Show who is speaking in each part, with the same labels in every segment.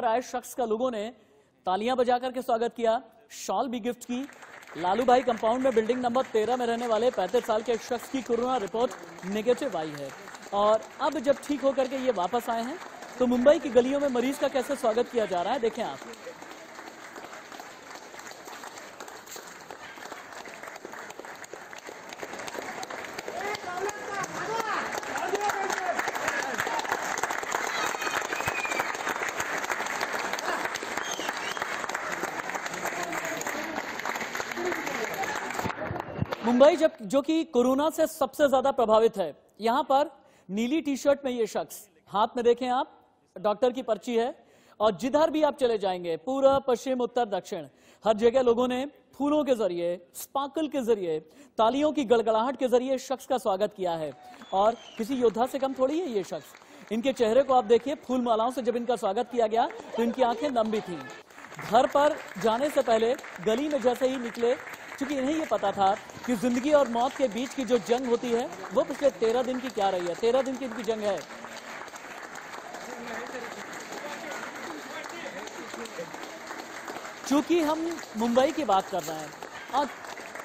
Speaker 1: कर आए शख्स का लोगों ने तालियाँ बजा करके स्वागत किया। शॉल भी गिफ्ट की। लालू भाई कंपाउंड में बिल्डिंग नंबर तेरह में रहने वाले पैंतीस साल के एक शख्स की कोरोना रिपोर्ट नेगेटिव आई है। और अब जब ठीक होकर के ये वापस आए हैं तो मुंबई की गलियों में मरीज़ का कैसे स्वागत किया जा रहा है, देखें आप। मुंबई जब जो कि कोरोना से सबसे ज़्यादा प्रभावित है, यहाँ पर नीली टी शर्ट में ये शख्स, हाथ में देखें आप, डॉक्टर की पर्ची है, और जिधर भी आप चले जाएँगे, पूरा पश्चिम, उत्तर, दक्षिण, हर जगह लोगों ने फूलों के ज़रिए, स्पार्कल के ज़रिए, तालियों की गड़गड़ाहट के ज़रिए शख्स का स्वागत किया है। और किसी योद्धा से कम थोड़ी है ये शख्स। इनके चेहरे को आप देखिए फूल मालाओं से जब इनका स्वागत किया गया तो इनकी आँखें भी थी। घर पर जाने से पहले गली में जैसे ही निकले क्योंकि इन्हें ये पता था कि ज़िंदगी और मौत के बीच की जो जंग होती है, वो पिछले तेरह दिन की क्या रही है? तेरह दिन की इनकी जंग है। चूँकि हम मुंबई की बात कर रहे हैं, और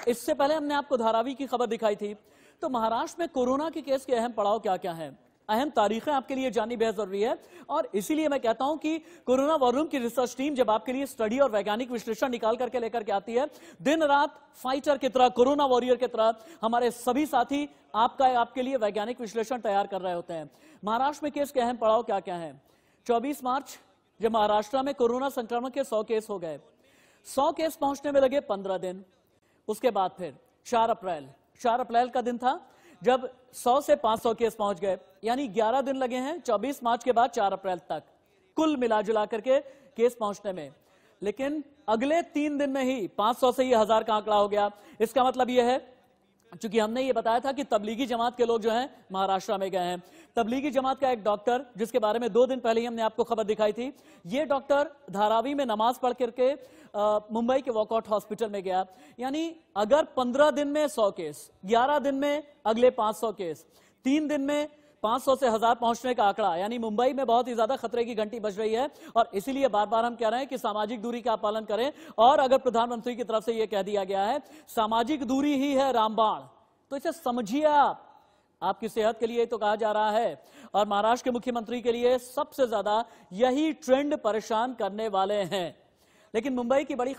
Speaker 1: इससे पहले हमने आपको धारावी की खबर दिखाई थी तो महाराष्ट्र में कोरोना के केस के अहम पड़ाव क्या क्या हैं? अहम तारीखें आपके लिए जाननी बेहद ज़रूरी है। और इसीलिए मैं कहता हूँ कि कोरोना वॉर रूम की रिसर्च टीम जब आपके लिए स्टडी और वैज्ञानिक विश्लेषण निकाल करके लेकर के आती है, दिन रात फाइटर की तरह, कोरोना वॉरियर की तरह हमारे सभी साथी आपका, आपके लिए वैज्ञानिक विश्लेषण तैयार कर रहे होते हैं। महाराष्ट्र में केस के अहम पड़ाव क्या क्या है? चौबीस मार्च जब महाराष्ट्र में कोरोना संक्रमण के सौ केस हो गए। सौ केस पहुँचने में लगे पंद्रह दिन। उसके बाद फिर चार अप्रैल। चार अप्रैल का दिन था। जब 100 से 500 केस पहुँच गए, यानी 11 दिन लगे हैं 24 मार्च के बाद 4 अप्रैल तक, कुल मिला जुला करके केस पहुँचने में। लेकिन अगले तीन दिन में ही 500 से ही हज़ार का आंकड़ा हो गया। इसका मतलब यह है चूँकि हमने ये बताया था कि तबलीगी जमात के लोग जो हैं, महाराष्ट्र में गए हैं। तबलीगी जमात का एक डॉक्टर, जिसके बारे में दो दिन पहले ही हमने आपको खबर दिखाई थी, ये डॉक्टर धारावी में नमाज़ पढ़ करके मुंबई के वॉकआउट हॉस्पिटल में गया। यानी अगर पंद्रह दिन में सौ केस, ग्यारह दिन में अगले पाँच सौ केस, तीन दिन में 500 से हज़ार पहुँचने का आंकड़ा, यानी मुंबई में बहुत ही ज़्यादा खतरे की घंटी बज रही है, और इसीलिए बार बार हम कह रहे हैं कि सामाजिक दूरी का पालन करें, और अगर प्रधानमंत्री की तरफ़ से यह कह दिया गया है, सामाजिक दूरी ही है रामबाण। तो इसे समझिए आप। आपकी सेहत के लिए तो कहा जा रहा है, और महाराष्ट्र के मुख्यमंत्री के लिए सबसे ज़्यादा यही ट्रेंड परेशान करने वाले हैं। लेकिन मुंबई की बड़ी